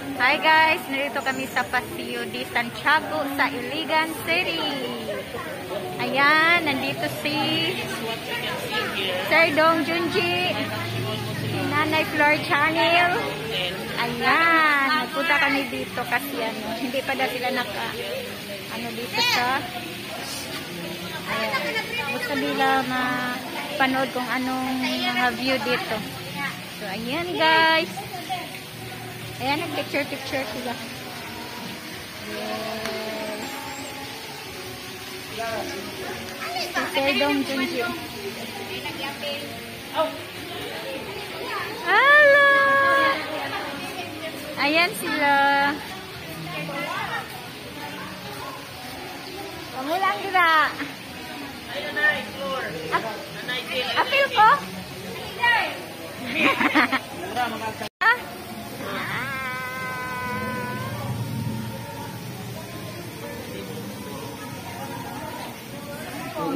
Hi guys, narito kami sa Paseo de Santiago sa Iligan City. Ayan, nandito si Sir Dong Junji, Nanay Flor Channel. Ayan, nagpunta kami dito kasi ano, hindi pa daw sila naka, ano dito sa, ayan, gusto nila mapanood kung anong mga view dito. So, ayan guys. Ayan, nag-picture-picture sila. Yes. Si Sir Dong Junji. Hello! Ayan sila. Kamu lang dira. Ap- Apil ko? Ah?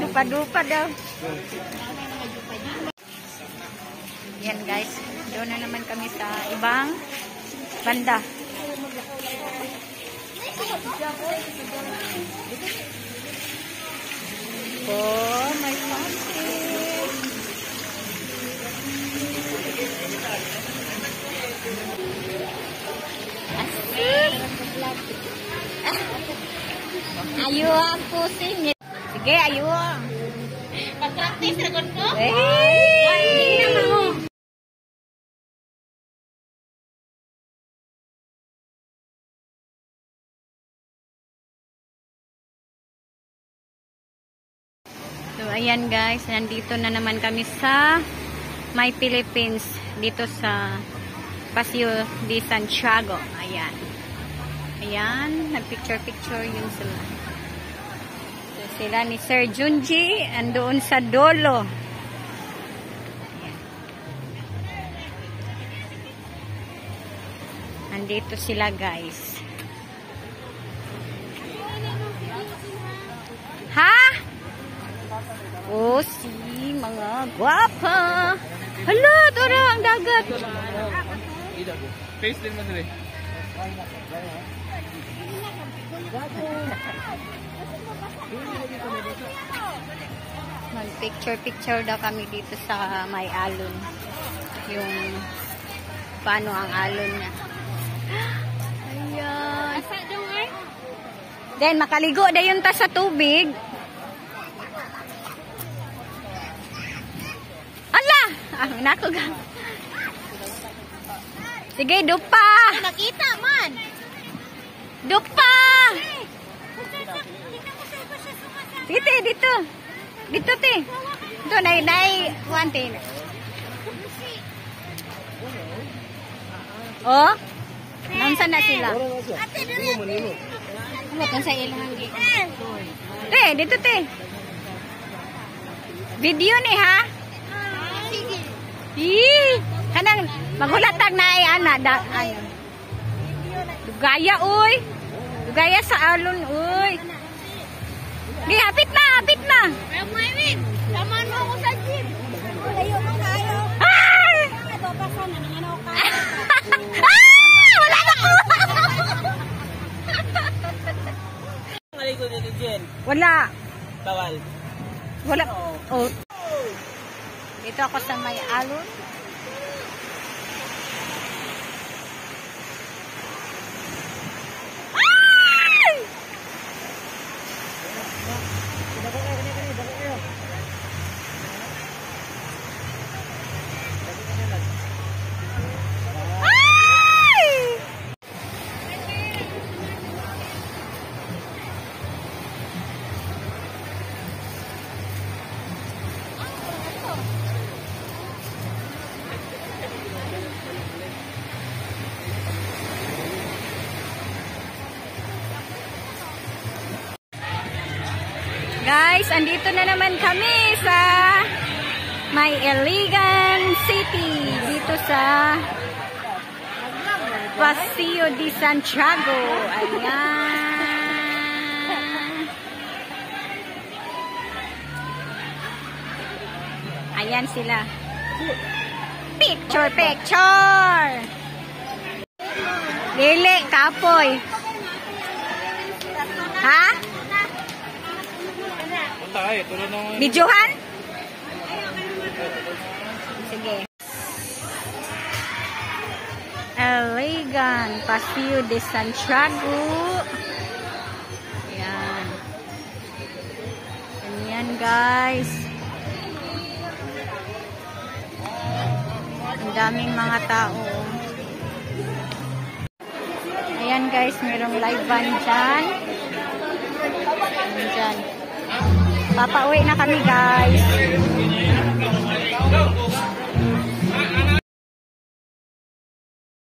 Dupa-dupa daw. Yan guys. Doon na naman kami sa ibang banda. Oh, my pumpkin. Ayo ang pusing. Sige, ayo. Pag-practice, ragon ko. Hey! So, ayan guys, nandito na naman kami sa My Philippines dito sa Paseo de Santiago. Ayan. Ayan, nagpicture-picture yun sila. Sila ni Sir Junji, andoon sa Dolo. Andito sila guys. Ha? Oh, si mga gwapa. Hala, tara ang dagat. Face din mo. Mag-picture-picture daw kami dito sa may alon. Yung paano ang alon niya. Ayan. Ay? Then, makaligo na yun ta sa tubig. Ala! Ah, nako ga. Sige, dupa! Nakita man. Dupa! Dito, dito. Dito, te. Dito, nai, nai, one, te. Oh? Nansan na sila? Ate dili. Ano kan sa ilang Te, dito, te. Video ni, ha? Sige. Ih, kanang maghulatag na ay ana da ayon. Dugaya uy. Dugaya sa alon uy. Di hapit na, hapit na. Ay, Maywin. Samahan mo ako sa gym. Layo mo tayo. Ay! Ito pa sana nang ano ka. Ah! Wala na ko. Jen. Wala. Bawal. Wala. Oh. Dito ako sa may alon. Guys, andito na naman kami sa may Iligan City dito sa Paseo de Santiago. Ayan. Ayan sila. Picture, picture! Lili, kapoy. Ha? Punta kayo, tulad ng... Videohan? Sige. Elegan, Paseo de Santiago. Ayan. Ganyan, guys. Ang daming mga tao. Ayan, guys. Merong live band dyan. Ayan dyan. Papauwi na kami, guys.